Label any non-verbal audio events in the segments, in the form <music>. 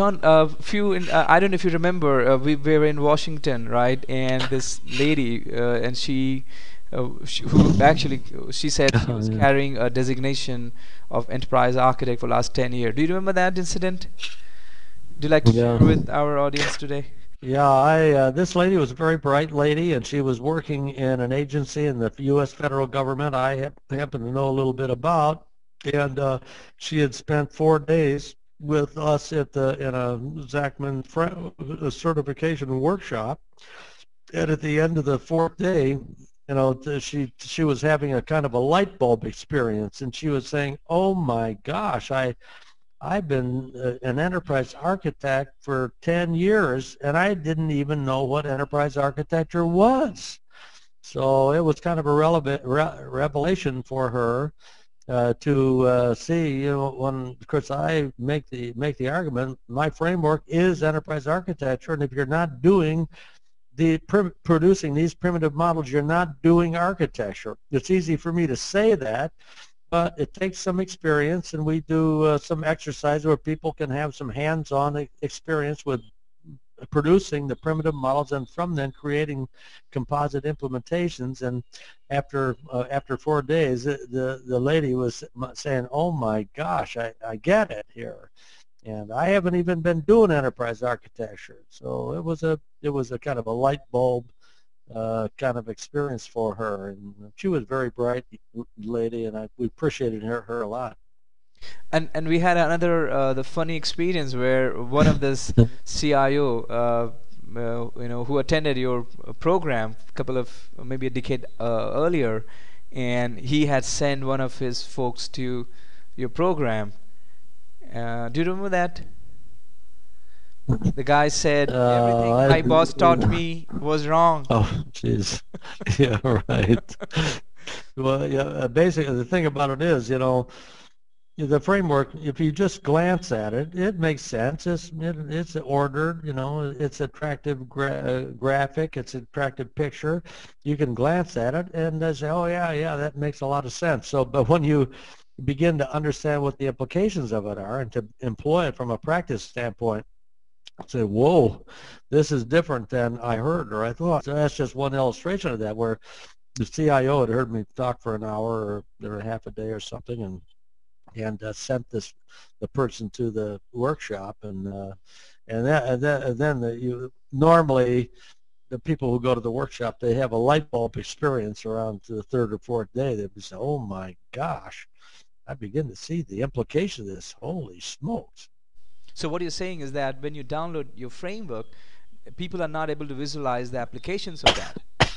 John, a uh, few, in, uh, I don't know if you remember, uh, we, we, were in Washington, right? And this lady, uh, and she, uh, she, who actually, she said she was <laughs> carrying a designation of enterprise architect for last 10 years. Do you remember that incident? Do you like to yeah. share with our audience today? Yeah, I uh, this lady was a very bright lady, and she was working in an agency in the U.S. federal government. I happen to know a little bit about, and uh, she had spent four days with us at the in a Zachman certification workshop, and at the end of the fourth day, you know, she she was having a kind of a light bulb experience, and she was saying, "Oh my gosh, I." I've been uh, an enterprise architect for 10 years and I didn't even know what enterprise architecture was. So it was kind of a relevant re- revelation for her uh, to uh, see, you know, when of course I make the make the argument, my framework is enterprise architecture, and if you're not doing the pr- producing these primitive models, you're not doing architecture. It's easy for me to say that, but it takes some experience, and we do uh, some exercise where people can have some hands-on experience with producing the primitive models and from then creating composite implementations. And after uh, after four days, the the lady was saying, "Oh my gosh, I, I get it here." And I haven't even been doing enterprise architecture, so it was a it was a kind of a light bulb uh, kind of experience for her. And she was a very bright lady, and I, we appreciated her, her a lot. And and we had another uh, the funny experience where one of this <laughs> CIO, uh, uh, you know, who attended your program a couple of maybe a decade uh, earlier, and he had sent one of his folks to your program. Uh, do you remember that? The guy said uh, everything my boss taught me was wrong. Oh, jeez. <laughs> yeah, right. well, yeah. Basically, the thing about it is, you know the framework, if you just glance at it, it makes sense. It's it, it's ordered, you know, it's attractive gra uh, graphic, it's an attractive picture. You can glance at it and say, oh yeah, yeah, that makes a lot of sense. So, but when you begin to understand what the implications of it are and to employ it from a practice standpoint, say, whoa, this is different than I heard or I thought. So that's just one illustration of that where the CIO had heard me talk for an hour or, or half a day or something and and uh, sent this the person to the workshop and uh, and, that, and, that, and then the, you normally the people who go to the workshop they have a light bulb experience around the third or fourth day they say oh my gosh I begin to see the implication of this holy smokes so what you're saying is that when you download your framework people are not able to visualize the applications of that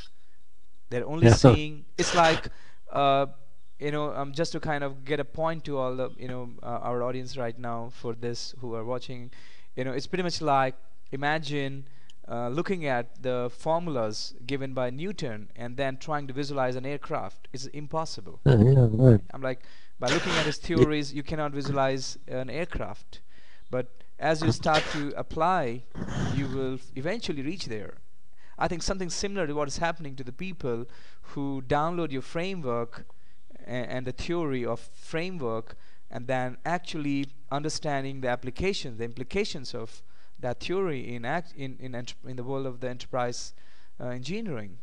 they're only yeah, seeing it's like uh, you know, um, just to kind of get a point to all the, you know, uh, our audience right now for this who are watching, you know, it's pretty much like imagine uh, looking at the formulas given by Newton and then trying to visualize an aircraft. It's impossible. Uh, yeah, right. I'm like, by looking at his theories, you cannot visualize an aircraft. But as you start to apply, you will eventually reach there. I think something similar to what is happening to the people who download your framework and, and the theory of framework and then actually understanding the applications, the implications of that theory in act in in, in the world of the enterprise uh, engineering.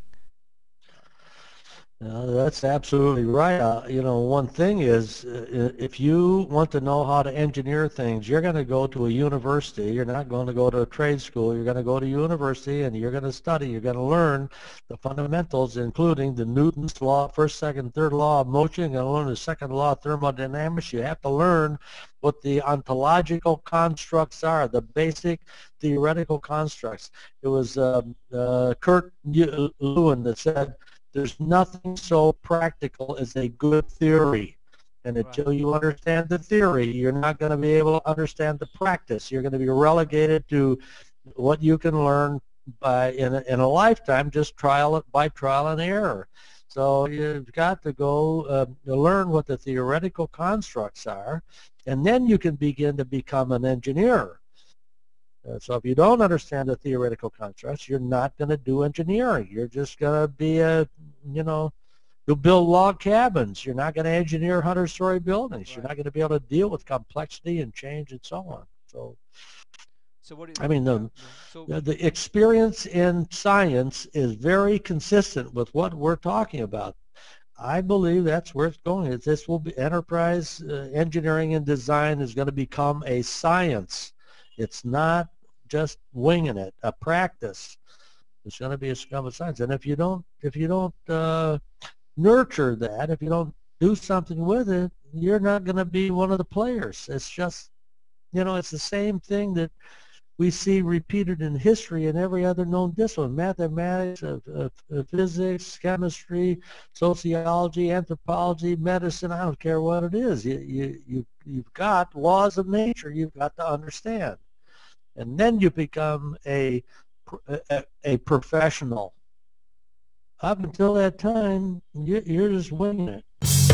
That's absolutely right. Uh, you know, one thing is, uh, if you want to know how to engineer things, you're going to go to a university. You're not going to go to a trade school. You're going to go to university and you're going to study. You're going to learn the fundamentals, including the Newton's law, first, second, third law of motion. You're going to learn the second law of thermodynamics. You have to learn what the ontological constructs are, the basic theoretical constructs. It was uh, uh Kurt Lewin that said, there's nothing so practical as a good theory. And until you understand the theory, you're not going to be able to understand the practice. You're going to be relegated to what you can learn by in a, in a lifetime, just trial by trial and error. So you've got to go uh, learn what the theoretical constructs are, and then you can begin to become an engineer. Uh, so if you don't understand the theoretical constructs, you're not going to do engineering. You're just going to be a, you know, you'll build log cabins. You're not going to engineer 100-story buildings. Right. You're not going to be able to deal with complexity and change and so on. So, so what I mean, the, so, the experience in science is very consistent with what we're talking about. I believe that's where it's going. This will be enterprise uh, engineering and design is going to become a science. It's not just winging it, a practice. It's going to be a scum of science. And if you don't, if you don't uh, nurture that, if you don't do something with it, you're not going to be one of the players. It's just, you know, it's the same thing that we see repeated in history and every other known discipline, mathematics, uh, uh, physics, chemistry, sociology, anthropology, medicine, I don't care what it is. You, you, you, you've got laws of nature you've got to understand. And then you become a, a, a professional. Up until that time, you, you're just winging it.